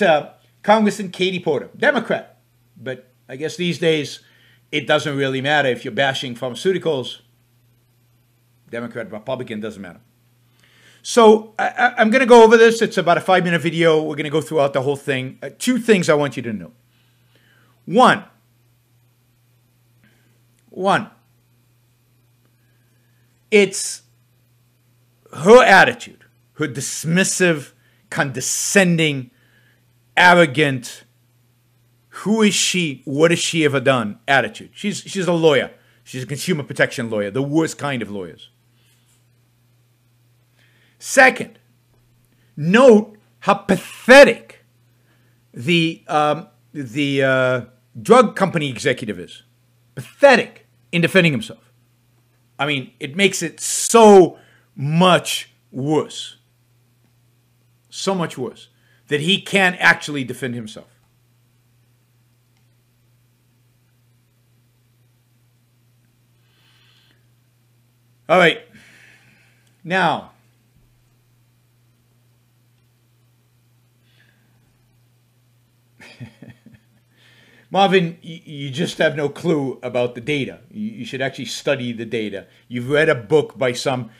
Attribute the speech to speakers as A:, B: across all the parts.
A: uh, Congressman Katie Porter, Democrat. But I guess these days it doesn't really matter if you're bashing pharmaceuticals. Democrat, Republican, doesn't matter. So I, am going to go over this. It's about a five minute video. We're going to go throughout the whole thing. Uh, two things I want you to know. One, one, it's her attitude, her dismissive, condescending, arrogant, who is she? What has she ever done? Attitude. She's, she's a lawyer. She's a consumer protection lawyer, the worst kind of lawyers. Second, note how pathetic the, um, the uh, drug company executive is. Pathetic in defending himself. I mean, it makes it so much worse. So much worse that he can't actually defend himself. All right. Now, Marvin, you just have no clue about the data. You should actually study the data. You've read a book by some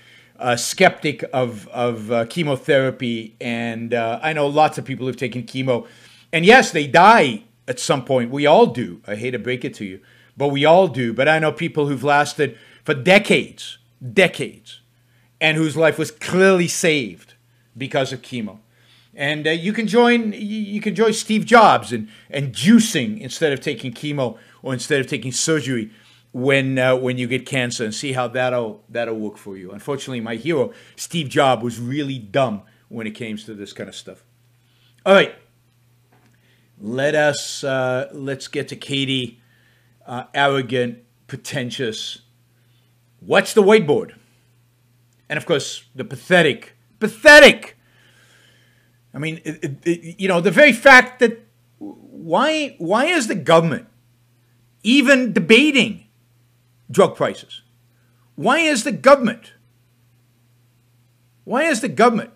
A: uh, skeptic of, of uh, chemotherapy, and uh, I know lots of people who've taken chemo. And yes, they die at some point. We all do. I hate to break it to you, but we all do. But I know people who've lasted for decades, decades, and whose life was clearly saved because of chemo. And uh, you can join you can join Steve Jobs and and juicing instead of taking chemo or instead of taking surgery when uh, when you get cancer and see how that'll that'll work for you. Unfortunately, my hero Steve Jobs was really dumb when it came to this kind of stuff. All right, let us uh, let's get to Katie, uh, arrogant, pretentious. What's the whiteboard? And of course, the pathetic, pathetic I mean, it, it, you know, the very fact that why why is the government even debating drug prices? Why is the government why is the government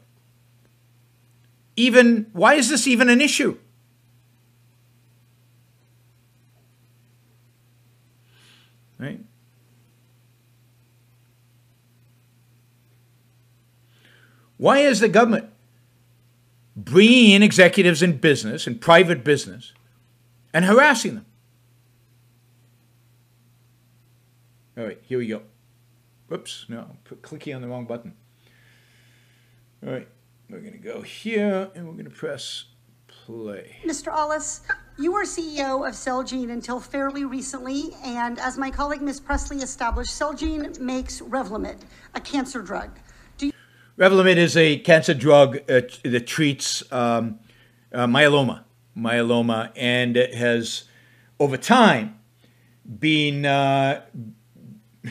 A: even why is this even an issue? Right? Why is the government bringing in executives in business, in private business, and harassing them. All right, here we go. Whoops, no, put, clicking on the wrong button. All right, we're going to go here and we're going to press play.
B: Mr. Alles, you were CEO of Celgene until fairly recently, and as my colleague Ms. Pressley established, Celgene makes Revlimid, a cancer drug.
A: Revlimid is a cancer drug uh, that treats um, uh, myeloma, myeloma, and it has, over time, been uh,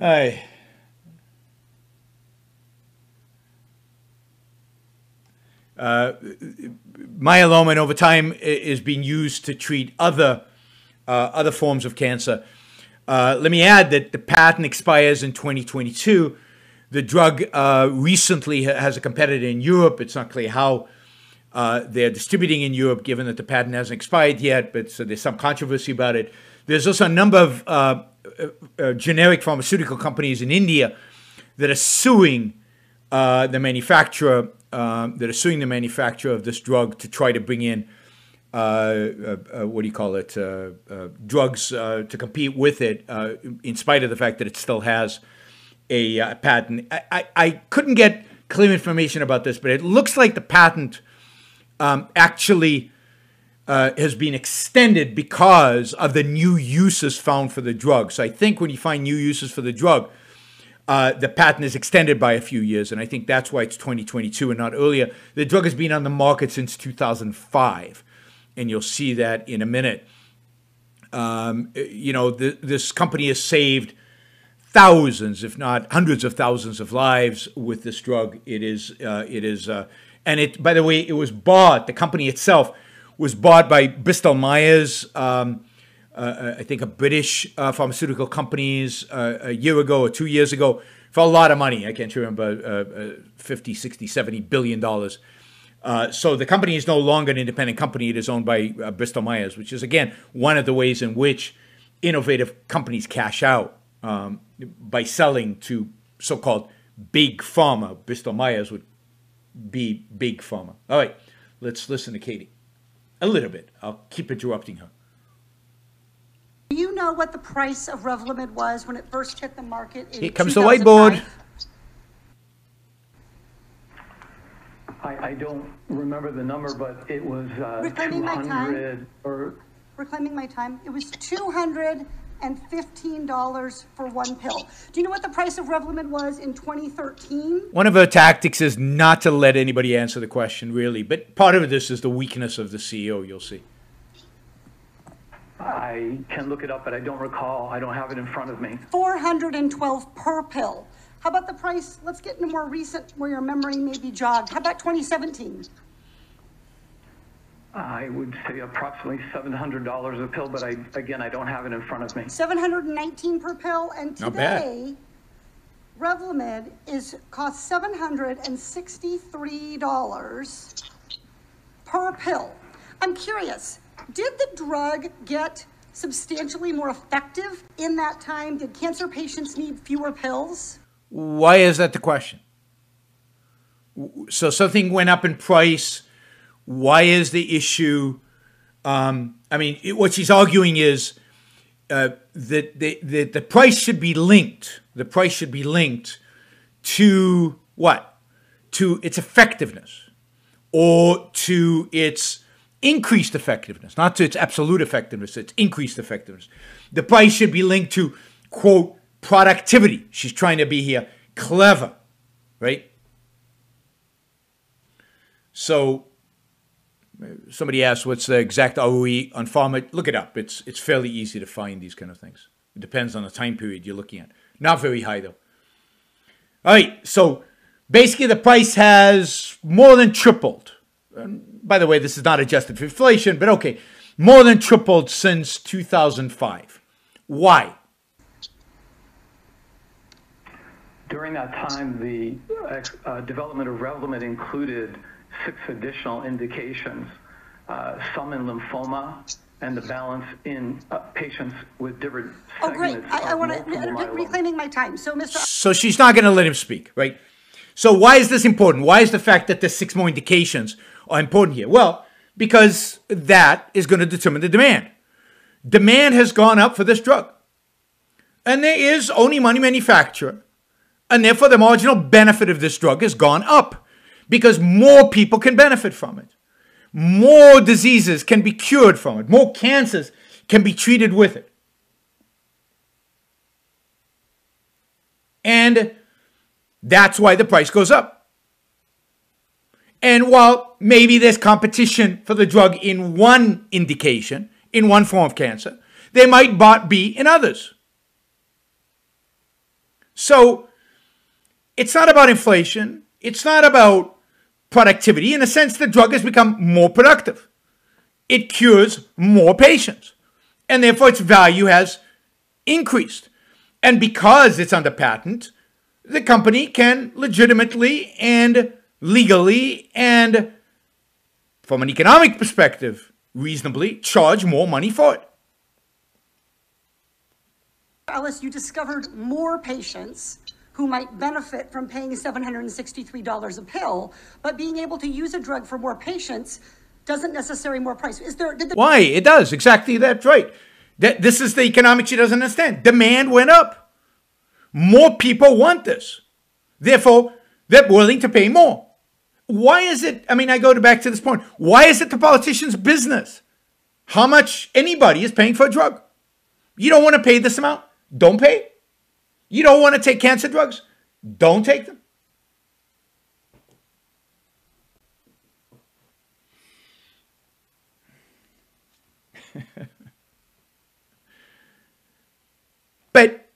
A: I. Uh, myeloma, and over time, is being used to treat other uh, other forms of cancer. Uh, let me add that the patent expires in 2022. The drug uh, recently has a competitor in Europe. It's not clear how uh, they're distributing in Europe, given that the patent hasn't expired yet, but so there's some controversy about it. There's also a number of uh, uh, uh, generic pharmaceutical companies in India that are suing the manufacturer, that are suing the manufacturer of this drug to try to bring in uh, uh, uh, what do you call it, drugs to compete with it, in spite of the fact that it still has a patent. I, I, I, couldn't get clear information about this, but it looks like the patent um, actually uh, has been extended because of the new uses found for the drug. So I think when you find new uses for the drug, uh, the patent is extended by a few years, and I think that's why it's 2022 and not earlier. The drug has been on the market since 2005 and you'll see that in a minute. Um, you know, this company has saved thousands, if not hundreds of thousands of lives with this drug. It is, uh, it is, uh, and it. By the way, it was bought. The company itself was bought by Bristol Myers. Um, uh, uh, I think, a British uh, pharmaceutical companies uh, a year ago or two years ago for a lot of money. I can't remember, uh, 50, 60, 70 billion dollars. Uh, so the company is no longer an independent company. It is owned by uh, Bristol Myers, which is again one of the ways in which innovative companies cash out um, by selling to so-called big pharma. Bristol Myers would be big pharma. All right, let's listen to Katie a little bit. I'll keep interrupting her.
B: Do you know what the price of Revlimid was when it first hit the market in
A: Here comes the whiteboard.
C: I, I don't remember the number, but it was uh,
B: Reclaiming my time.
C: or
B: Reclaiming my time. It was two hundred and fifteen dollars for one pill. Do you know what the price of Revlimid was in 2013?
A: One of her tactics is not to let anybody answer the question, really. But part of this is the weakness of the CEO, you'll see.
C: I can look it up, but I don't recall. I don't have it in front of me.
B: 412 per pill. How about the price? Let's get into more recent where your memory may be jogged. How about 2017?
C: I would say approximately $700 a pill, but I, again, I don't have it in front of me.
B: 719 per pill, and
A: Not bad.
B: today Revlimid is cost $763 per pill. I'm curious, did the drug get substantially more effective in that time? Did cancer patients need fewer pills?
A: Why is that the question? So something went up in price. Why is the issue? Um, I mean, it, what she's arguing is uh, that the, the, the price should be linked. The price should be linked to what? To its effectiveness or to its increased effectiveness, not to its absolute effectiveness, its increased effectiveness. The price should be linked to, quote, productivity. She's trying to be here clever, right? So somebody asked what's the exact ROE on pharma. Look it up. It's it's fairly easy to find these kind of things. It depends on the time period you're looking at. Not very high though. All right, so basically the price has more than tripled. Um, by the way, this is not adjusted for inflation, but okay, more than tripled since 2005. Why?
C: During that time, the uh, development of Revlimid included six additional indications, uh, some in lymphoma, and the balance in uh, patients with different
B: Oh, great.
C: segments
B: I, I want to,
C: myeloma.
B: reclaiming my time. So, Mr.
A: So she's not going to let him speak, right? So why is this important? Why is the fact that there's six more indications are important here? Well, because that is going to determine the demand. Demand has gone up for this drug. And there is only money manufacturer. And therefore the marginal benefit of this drug has gone up because more people can benefit from it. More diseases can be cured from it. More cancers can be treated with it. And that's why the price goes up. And while maybe there's competition for the drug in one indication, in one form of cancer, there might be in others. So it's not about inflation. It's not about productivity. In a sense, the drug has become more productive. It cures more patients. And therefore, its value has increased. And because it's under patent, the company can legitimately and legally and from an economic perspective, reasonably charge more money for it.
B: Alles, you discovered more patients who might benefit from paying $763 a pill, but being able to use a drug for more patients doesn't necessarily more price. Is there the
A: Why? It does. Exactly that's right. That this is the economics she doesn't understand. Demand went up. More people want this. Therefore, they're willing to pay more. Why is it? I mean, I go to back to this point. Why is it the politician's business? How much anybody is paying for a drug? You don't want to pay this amount? Don't pay. You don't want to take cancer drugs? Don't take them. but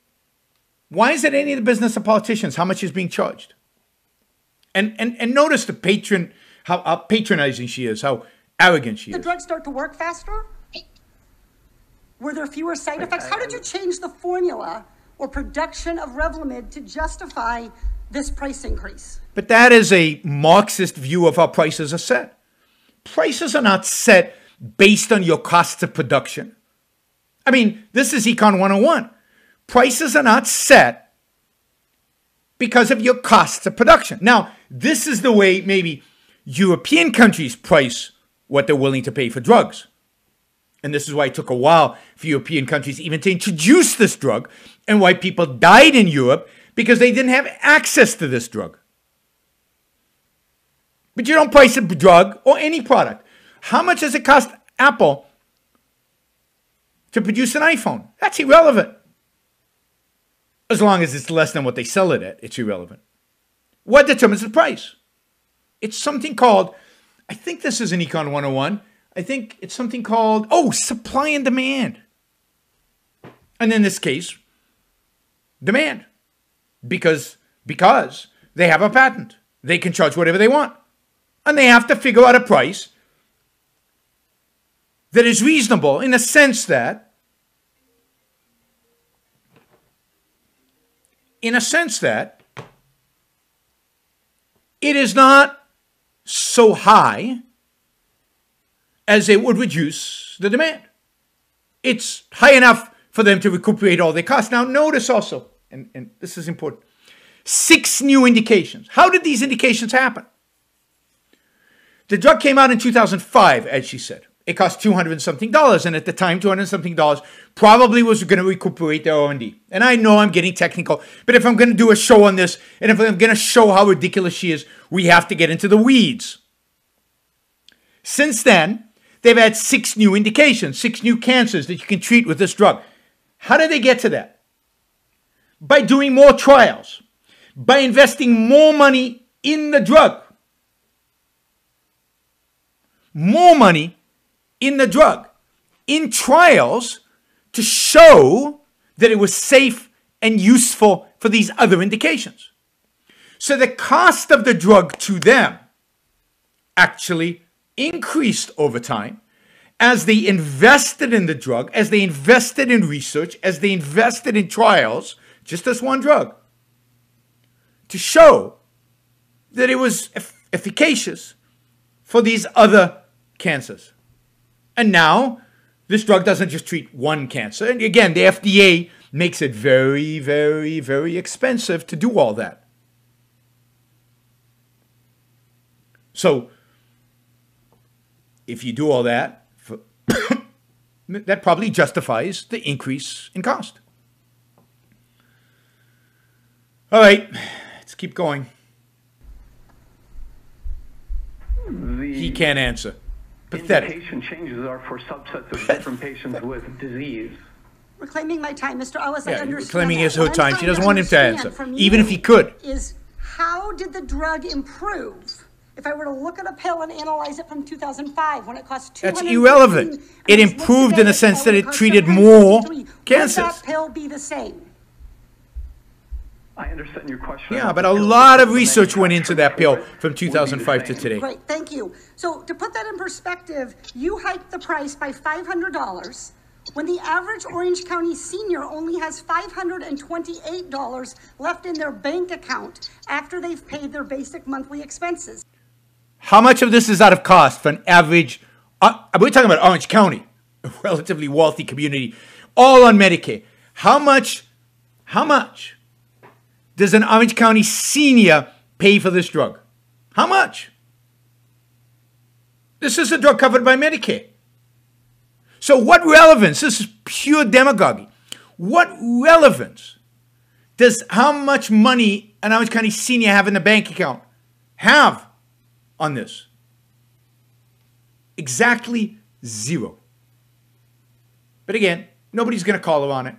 A: why is it any of the business of politicians how much is being charged? And and and notice the patron how, how patronizing she is, how arrogant she
B: the
A: is.
B: The drugs start to work faster? Were there fewer side effects? How did you change the formula or production of Revlimid to justify this price increase?
A: But that is a Marxist view of how prices are set. Prices are not set based on your costs of production. I mean, this is Econ 101. Prices are not set because of your costs of production. Now, this is the way maybe European countries price what they're willing to pay for drugs. And this is why it took a while for European countries even to introduce this drug, and why people died in Europe because they didn't have access to this drug. But you don't price a drug or any product. How much does it cost Apple to produce an iPhone? That's irrelevant. As long as it's less than what they sell it at, it's irrelevant. What determines the price? It's something called, I think this is an Econ 101. I think it's something called, oh, supply and demand. And in this case, demand. Because because they have a patent. They can charge whatever they want. And they have to figure out a price that is reasonable in the sense that in a sense that it is not so high as it would reduce the demand. It's high enough for them to recuperate all their costs. Now, notice also, and, and this is important, six new indications. How did these indications happen? The drug came out in 2005, as she said. It cost 200 and something dollars, and at the time, 200 and something dollars probably was going to recuperate their R&D. And I know I'm getting technical, but if I'm going to do a show on this, and if I'm going to show how ridiculous she is, we have to get into the weeds. Since then, they've had six new indications, six new cancers that you can treat with this drug. How did they get to that? By doing more trials, by investing more money in the drug. More money in the drug, in trials to show that it was safe and useful for these other indications. So the cost of the drug to them actually increased over time as they invested in the drug, as they invested in research, as they invested in trials, just as one drug, to show that it was efficacious for these other cancers. And now, this drug doesn't just treat one cancer. And again, the FDA makes it very, very, very expensive to do all that. So, if you do all that, for, that probably justifies the increase in cost. All right, let's keep going.
C: The
A: he can't answer. Pathetic.
C: Indication changes are for subsets of different patients with disease.
B: Reclaiming my time, Mr. Alles, I understand.
A: claiming
B: that.
A: his her time. She doesn't want him to answer, even if he could.
B: Is how did the drug improve? If I were to look at a pill and analyze it from 2005 when it cost two,
A: that's
B: 215,
A: irrelevant. It improved in the sense that it treated more cancers.
B: Would that pill be the same?
C: I understand your question.
A: Yeah, but a lot of research went into that pill from
C: would be the
A: 2005 to today.
B: Great, thank you. So to put that in perspective, you hiked the price by $500 when the average Orange County senior only has $528 left in their bank account after they've paid their basic monthly expenses.
A: How much of this is out of cost for an average? Uh, we're talking about Orange County, a relatively wealthy community, all on Medicaid. How much? How much does an Orange County senior pay for this drug? How much? This is a drug covered by Medicare. So, what relevance? This is pure demagoguery. What relevance does how much money an Orange County senior have in the bank account have on this? Exactly zero. But again, nobody's going to call her on it.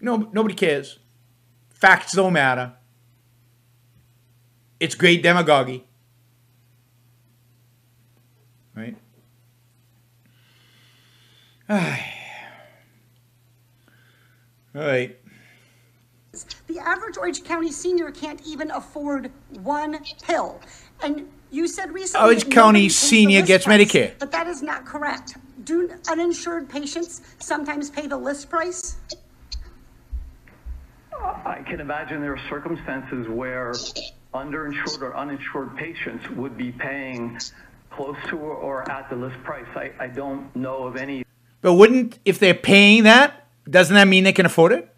A: No, nobody cares. Facts don't matter. It's great demagoguery. Right? All right.
B: The average Orange County senior can't even afford one pill. And you said recently
A: Orange County
B: nobody pays the
A: senior gets
B: price,
A: Medicare.
B: But that is not correct. do uninsured patients sometimes pay the list price?
C: I can imagine there are circumstances where underinsured or uninsured patients would be paying close to or at the list price. I, I don't know of any.
A: But wouldn't, if they're paying that, doesn't that mean they can afford it?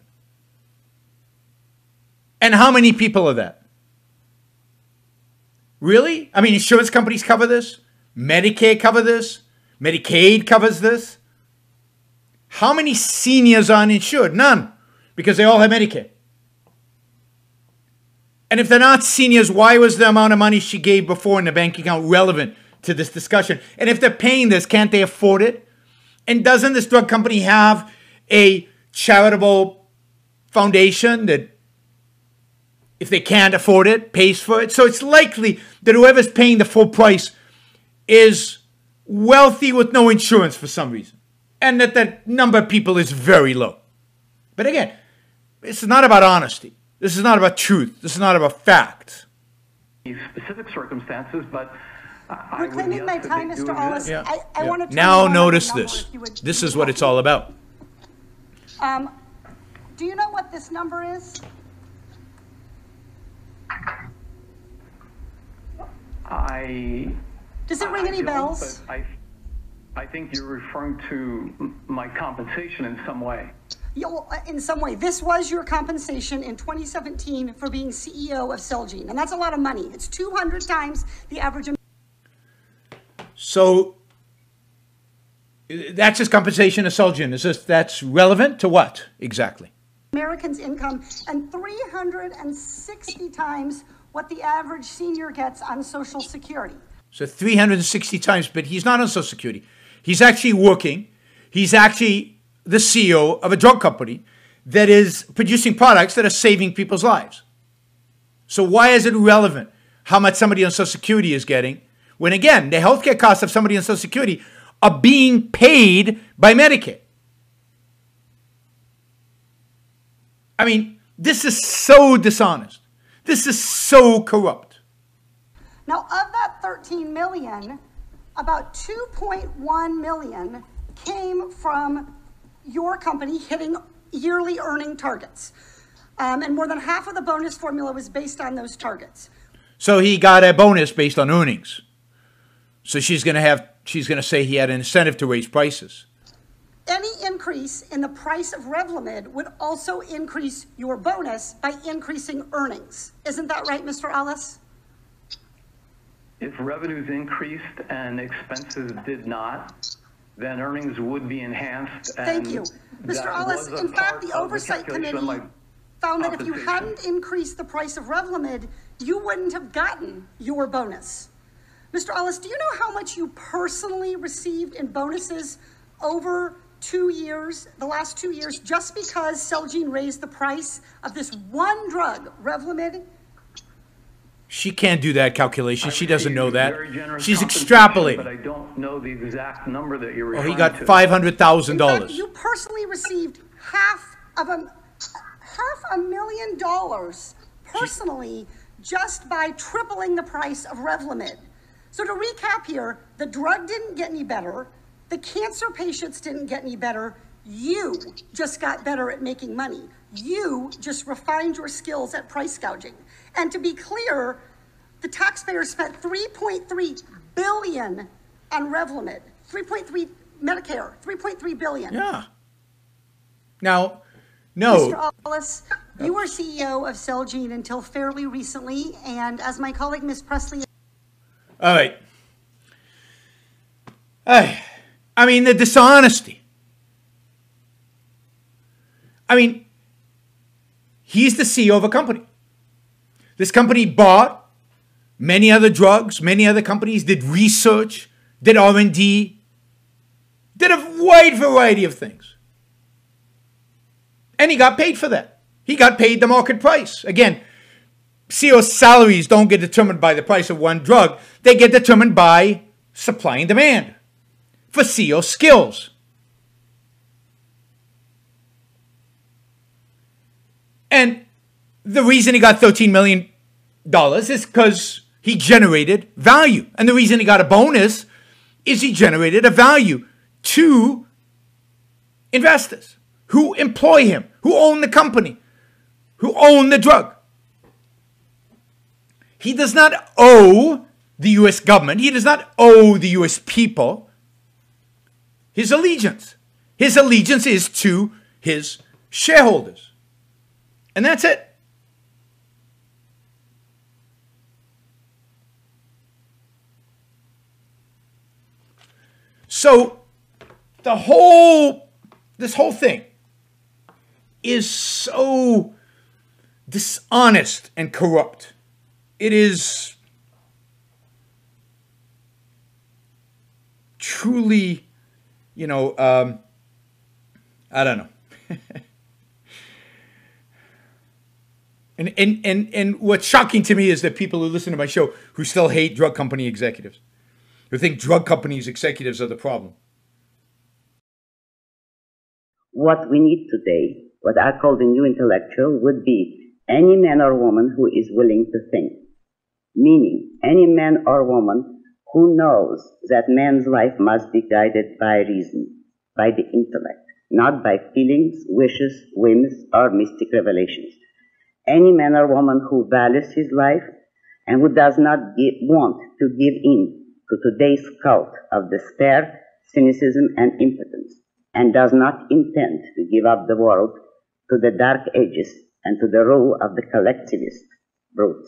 A: And how many people are that? Really? I mean, insurance companies cover this, Medicare cover this, Medicaid covers this. How many seniors are uninsured? None, because they all have Medicare. And if they're not seniors, why was the amount of money she gave before in the bank account relevant to this discussion? And if they're paying this, can't they afford it? And doesn't this drug company have a charitable foundation that, if they can't afford it, pays for it? So it's likely that whoever's paying the full price is wealthy with no insurance for some reason. And that the number of people is very low. But again, it's not about honesty. This is not about truth. This is not about facts.
C: Specific circumstances, but I would
B: Reclaiming my time, Mr. Alles,
C: exist.
B: I, I
A: Yeah.
B: want to.
A: Now notice this. This is what it's all about.
B: Um, do you know what this number is?
C: I.
B: Does it ring
C: I
B: any bells?
C: I, I think you're referring to my compensation in some way.
B: Yeah, well, uh, in some way, this was your compensation in 2017 for being CEO of Celgene, and that's a lot of money. It's 200 times the average
A: So that's his compensation to Celgene. Is this that's relevant to what exactly?
B: American's income and 360 times what the average senior gets on Social Security.
A: So 360 times, but he's not on Social Security. He's actually working. He's actually the CEO of a drug company that is producing products that are saving people's lives. So why is it relevant how much somebody on Social Security is getting when again the healthcare costs of somebody on Social Security are being paid by Medicare? I mean, this is so dishonest. This is so corrupt.
B: Now, of that 13 million, about 2.1 million came from your company hitting yearly earning targets. Um, and more than half of the bonus formula was based on those targets.
A: So he got a bonus based on earnings. So she's going to have she's going to say he had an incentive to raise prices.
B: Increase in the price of Revlimid would also increase your bonus by increasing earnings. Isn't that right, Mr. Alles?
C: If revenues increased and expenses did not, then earnings would be enhanced.
B: Thank you. Mr.
C: Alles,
B: in fact, the Oversight
C: of
B: Committee found that if you hadn't increased the price of Revlimid, you wouldn't have gotten your bonus. Mr. Alles, do you know how much you personally received in bonuses over two years, the last two years, just because Celgene raised the price of this one drug, Revlimid?
A: She can't do that calculation.
C: I
A: She doesn't know that. She's extrapolating.
C: But I don't know the exact number that you're
A: Oh, he got five hundred thousand dollars.
B: you personally received half of a half a million dollars personally just by tripling the price of Revlimid. So to recap here, the drug didn't get any better, the cancer patients didn't get any better. You just got better at making money. You just refined your skills at price gouging. And to be clear, the taxpayers spent 3.3 billion on Revlimid, 3.3 Medicare, 3.3 billion.
A: Yeah. Now, no.
B: Mr. Alles, you were CEO of Celgene until fairly recently, and as my colleague Ms. Pressley
A: All right. I, I mean, the dishonesty. I mean, he's the CEO of a company. This company bought many other drugs, many other companies did research, did R&D, did a wide variety of things. And he got paid for that. He got paid the market price. Again, CEO salaries don't get determined by the price of one drug, they get determined by supply and demand for CEO skills. And the reason he got $13 million is because he generated value. And the reason he got a bonus is he generated a value to investors who employ him, who own the company, who own the drug. He does not owe the US government, he does not owe the US people his allegiance. His allegiance is to his shareholders. And that's it. So the whole this whole thing is so dishonest and corrupt. It is truly, you know, um, I don't know. and, and, and, and what's shocking to me is that people who listen to my show who still hate drug company executives, who think drug companies executives are the problem.
D: What we need today, what I call the new intellectual, would be any man or woman who is willing to think. Meaning, any man or woman who knows that man's life must be guided by reason, by the intellect, not by feelings, wishes, whims, or mystic revelations. Any man or woman who values his life and who does not want to give in to today's cult of despair, cynicism, and impotence, and does not intend to give up the world to the dark ages and to the rule of the collectivist brute.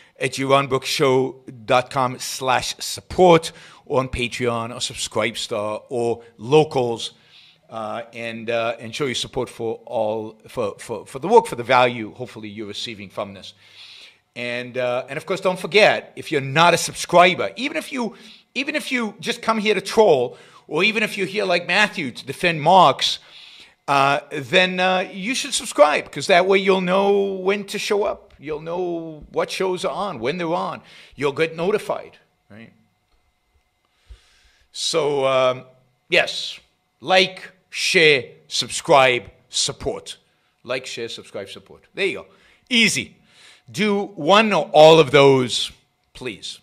A: at yaronbrookshow.com slash support or on Patreon or Subscribestar or Locals uh, and uh, and show your support for all for, for, for the work, for the value hopefully you're receiving from this. And uh, and of course don't forget, if you're not a subscriber, even if you even if you just come here to troll, or even if you're here like Matthew to defend Marx, uh, then uh, you should subscribe because that way you'll know when to show up. You'll know what shows are on, when they're on. You'll get notified, right? So, um, yes, like, share, subscribe, support. Like, share, subscribe, support. There you go. Easy. Do one or all of those, please.